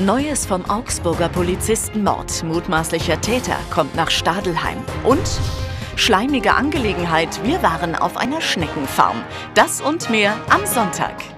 Neues vom Augsburger Polizistenmord. Mutmaßlicher Täter kommt nach Stadelheim. Und schleimige Angelegenheit. Wir waren auf einer Schneckenfarm. Das und mehr am Sonntag.